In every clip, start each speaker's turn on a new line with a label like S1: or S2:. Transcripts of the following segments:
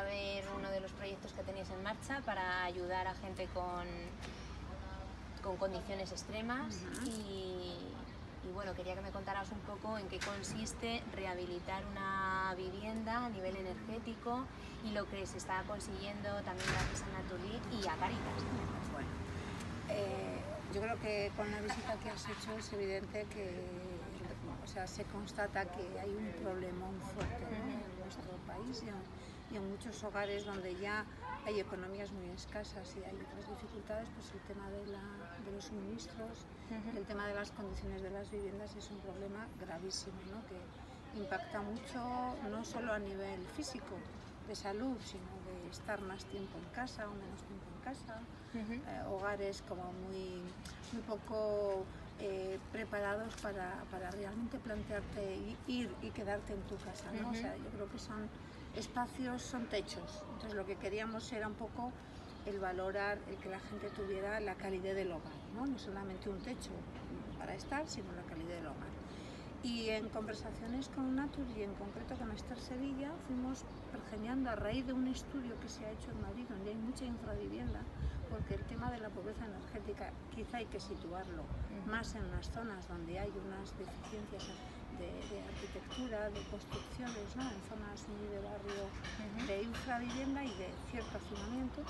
S1: saber uno de los proyectos que tenéis en marcha para ayudar a gente con, con condiciones extremas y, y bueno, quería que me contaras un poco en qué consiste rehabilitar una vivienda a nivel energético y lo que se está consiguiendo también gracias a Naturli y a Caritas.
S2: Bueno, eh, yo creo que con la visita que has hecho es evidente que o sea, se constata que hay un problema muy fuerte ¿no? en nuestro país y en, y en muchos hogares donde ya hay economías muy escasas y hay otras dificultades, pues el tema de, la, de los suministros, el tema de las condiciones de las viviendas es un problema gravísimo, ¿no? que impacta mucho no solo a nivel físico, de salud, sino de estar más tiempo en casa o menos tiempo en casa, eh, hogares como muy, muy poco eh, preparados para, para, realmente plantearte ir y quedarte en tu casa. ¿no? O sea, yo creo que son espacios, son techos. Entonces lo que queríamos era un poco el valorar, el que la gente tuviera la calidad del hogar, no, no solamente un techo para estar, sino la calidad del hogar. Y en conversaciones con Natur y en concreto con Esther Sevilla fuimos pergeñando a raíz de un estudio que se ha hecho en Madrid donde hay mucha infravivienda porque el tema de la pobreza energética quizá hay que situarlo más en las zonas donde hay unas deficiencias de, de arquitectura, de construcciones, ¿no? en zonas de barrio de infravivienda y de cierto hacinamiento,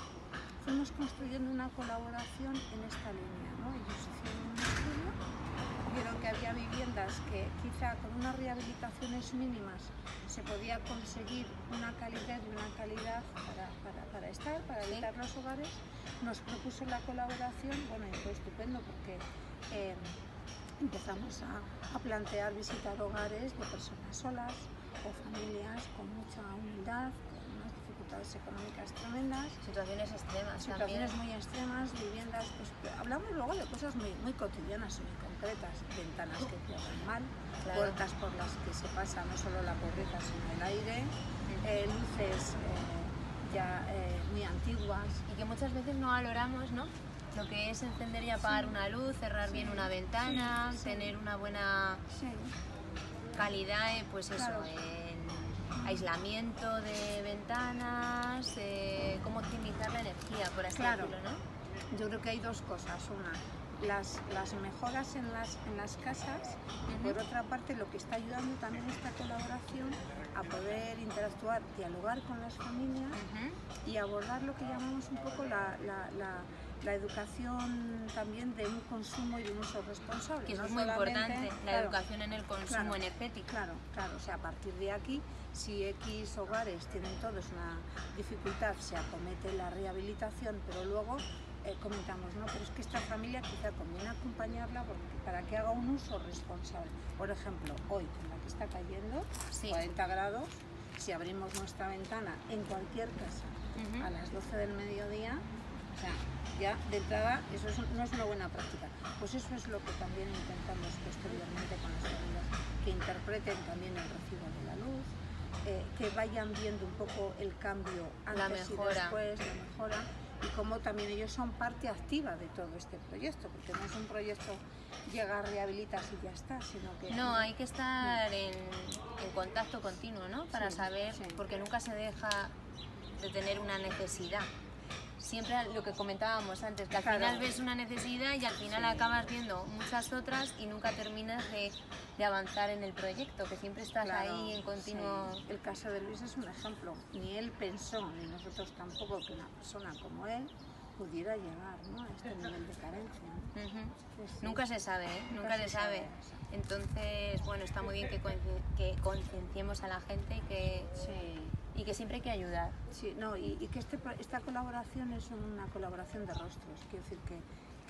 S2: fuimos construyendo una colaboración en esta línea. ¿no? Ellos hicieron un estudio vieron que había viviendas que quizá con unas rehabilitaciones mínimas se podía conseguir una calidad y una calidad para, para, para estar, para habitar los hogares, nos propuso la colaboración, bueno, y fue estupendo porque eh, empezamos a, a, plantear visitar hogares de personas solas o familias con mucha humildad, dificultades económicas tremendas.
S1: Situaciones extremas
S2: Situaciones
S1: también.
S2: muy extremas, viviendas... Pues, hablamos luego de cosas muy, muy cotidianas y muy concretas. Ventanas que cierran mal, claro. puertas por las que se pasa no solo la pobreza, sino el aire, eh, luces eh, ya eh, muy antiguas.
S1: Y que muchas veces no valoramos, ¿no? Lo que es encender y apagar sí. una luz, cerrar sí. bien una ventana, sí. tener una buena calidad, pues eso, claro aislamiento de ventanas, eh, cómo optimizar la energía, por así
S2: claro.
S1: decirlo, ¿no?
S2: Yo creo que hay dos cosas. Una, las, las mejoras en las, en las casas y por otra parte lo que está ayudando también esta colaboración a poder interactuar, dialogar con las familias y abordar lo que llamamos un poco la, la, la, la, educación también de un consumo y de un uso responsable.
S1: Que
S2: no
S1: es muy importante, la claro, educación en el consumo
S2: claro,
S1: energético.
S2: Claro, claro, o sea, a partir de aquí, si X hogares tienen todos una dificultad, se acomete la rehabilitación, pero luego eh, comentamos, ¿no? Pero es que esta familia quizá conviene acompañarla porque, para que haga un uso responsable. Por ejemplo, hoy, con la que está cayendo, sí. 40 grados, si abrimos nuestra ventana en cualquier casa uh -huh. a las 12 del mediodía, sea, ya de entrada eso es, no es una buena práctica. Pues eso es lo que también intentamos posteriormente con las familias, que interpreten también el recibo de la luz, eh, que vayan viendo un poco el cambio antes y después, la mejora, y cómo también ellos son parte activa de todo este proyecto, porque no es un proyecto llegar, rehabilitas y ya está, sino que...
S1: No, hay que estar en, en, contacto continuo, ¿no? Para sí, saber, sí. porque nunca se deja de tener una necesidad. Siempre lo que comentábamos antes, que al claro. final ves una necesidad y al final acabas viendo muchas otras y nunca terminas de, de avanzar en el proyecto, que siempre estás
S2: claro,
S1: ahí en continuo...
S2: El caso de Luis es un ejemplo. Ni él pensó, ni nosotros tampoco, que una persona como él pudiera llegar ¿no? a este nivel de carencia. ¿no?
S1: Uh -huh. sí, sí. Nunca se sabe, ¿eh? nunca, nunca se, se, sabe. sabe. Entonces, bueno, está muy bien que, que concienciemos a la gente y que,
S2: sí.
S1: Y que siempre hay que ayudar.
S2: Sí, no, y, y que este, esta colaboración es una colaboración de rostros, quiero decir que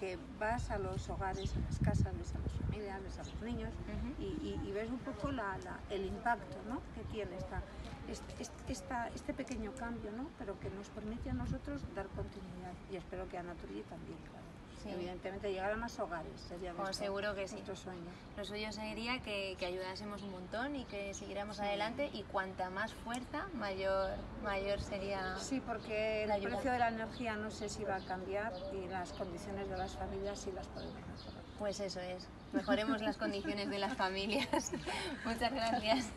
S2: que vas a los hogares, a las casas, ves a las familias, ves a los niños uh -huh. y, y, y, ves un poco la, la, el impacto ¿no? que tiene esta, este, esta, este pequeño cambio, ¿no? pero que nos permite a nosotros dar continuidad y espero que a Naturgy también, claro. Sí. Evidentemente llegar a más hogares sería
S1: nuestro,
S2: seguro
S1: que sí.
S2: nuestro sueño.
S1: Lo suyo sería que, que, ayudásemos un montón y que siguiéramos sí. adelante y cuanta más fuerza, mayor, mayor sería
S2: Sí, porque el precio de la energía no sé si va a cambiar y las condiciones de las familias sí las podemos mejorar.
S1: Pues eso es, mejoremos las condiciones de las familias. Muchas gracias.